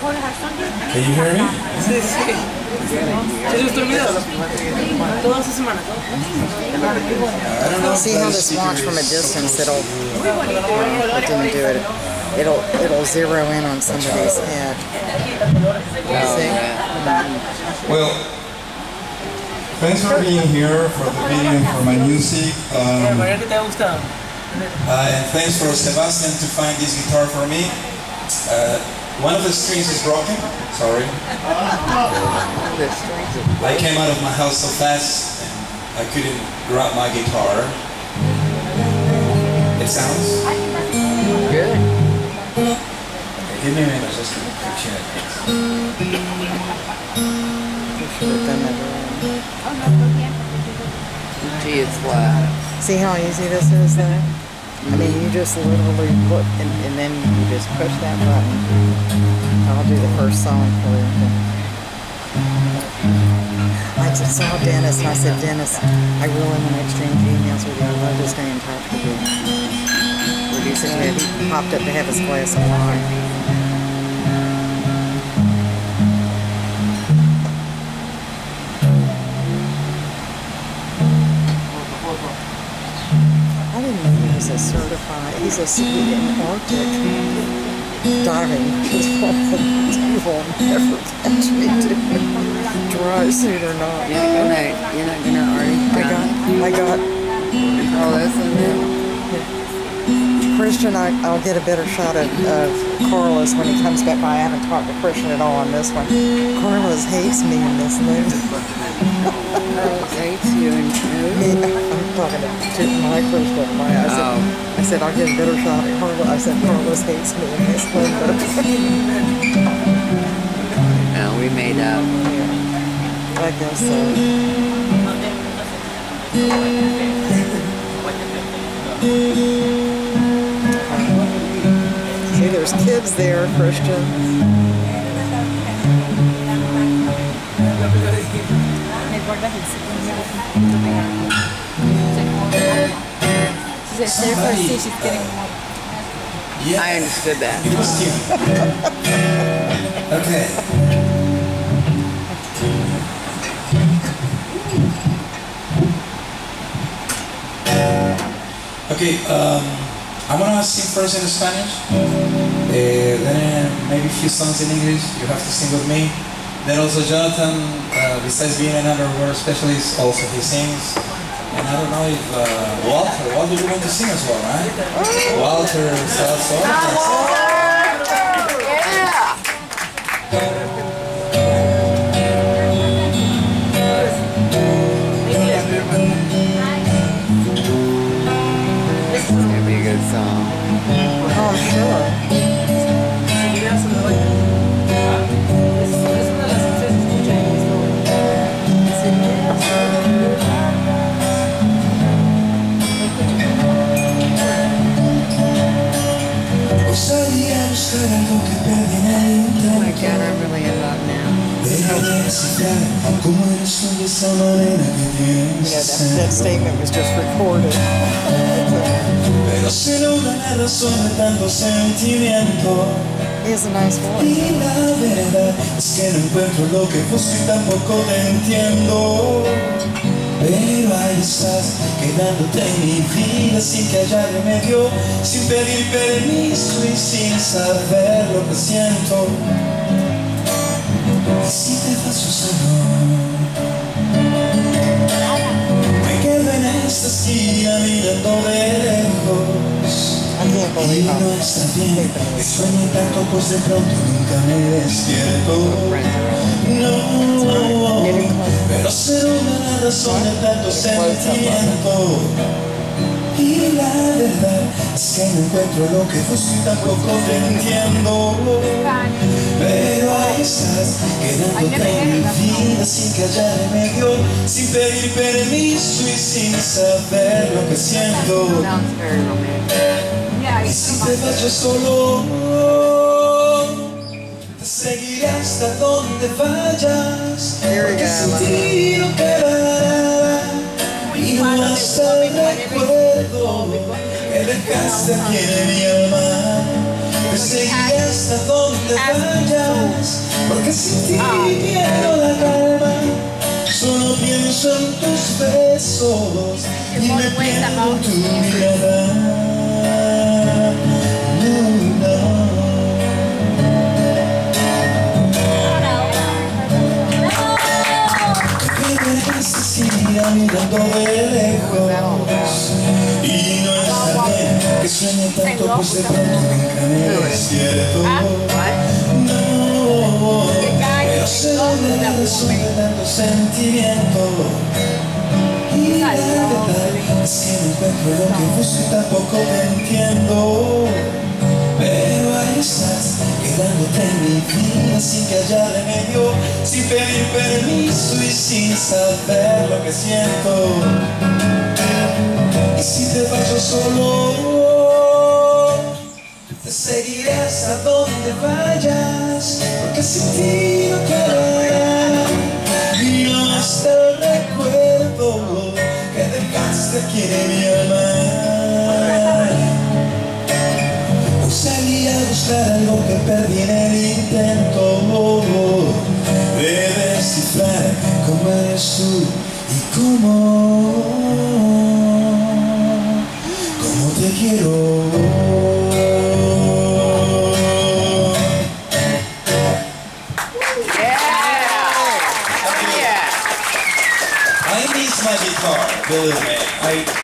Can you hear me? Sí, sí. ¿Has visto el video? Toda esta semana. I don't know. See how this watch from a distance, it'll, it didn't do it. It'll, it'll zero in on somebody's head. See? Well, thanks for being here for the video and for my music. Um, María, ¿qué te ha gustado? uh, and thanks for Sebastian to find this guitar for me. Uh, one of the strings is broken. Sorry. I came out of my house so fast and I couldn't grab my guitar. It sounds. Good. Give me a minute, just a picture. Should have done that earlier. G is flat. See how easy this is though? I mean, you just literally put, and, and then you just push that button. I'll do the first song for you. I just saw Dennis and I said, Dennis, I really want to exchange emails with you. I'd love to stay in touch with you. Yeah, he popped up to have his glass of wine. He's a in Arctic diving. He's he will never catch me to dry suit or not. You're not gonna, you're not gonna already. I got, I got in there. Christian, I, I'll get a better shot of, of Carlos when he comes back by. I haven't talked to Christian at all on this one. Carlos hates me in this movie. Carlos hates you I'm talking to, to my Christian. My, I said, Oh. I said I'll get a better shot at Carlos. I said Carlos hates me in this movie. No, we made up. I guess so. See, there's kids there, Christian. Somebody, Yeah. I understood that. It was you. okay. Okay, um, I'm gonna sing first in Spanish, uh, then maybe a few songs in English. You have to sing with me. Then also Jonathan, uh, besides being an underwater specialist, also he sings. And I don't know if uh, Walter, Walter, you want to sing as well, right? Walter, Salso. It's gonna be a good song. Oh, I'm sure. That, statement was just recorded. He has a nice voice. Pero ahí estás, quedándote en mi vida sin que haya remedio Sin pedir permiso y sin saber lo que siento si te vas solo Me quedo en esta esquina mirando de lejos. Y no está bien, que sueño tanto pues de pronto nunca me despierto. No, pero se una razón de tanto sentimiento Y la verdad es que no encuentro lo que busco y tampoco te entiendo Pero ahí estás, quedándote en mi vida sin que haya remedio Sin pedir permiso y sin saber lo que siento y si te vas yo solo, te seguiré hasta donde vayas. Porque sin ti no quedará. Y hasta el recuerdo que dejaste aquí en mi alma. Que seguiré hasta donde vayas Porque sin ti pierdo la calma Solo pienso en tus besos Y me pierdo en tu mirada sueñe tanto pues de pronto me despierto No, pero sé dónde la razón de tanto sentimiento Y la verdad es que no encuentro lo que busco y tampoco te entiendo pero ahí estás, quedándote en mi vida sin que haya remedio, sin pedir permiso y sin saber lo que siento. Y si te yo solo, te seguiré hasta donde vayas, porque sin ti no y no más el recuerdo que dejaste aquí en mi alma. Salí a buscar algo que perdí en el intento de descifrar cómo eres tú y cómo te quiero. I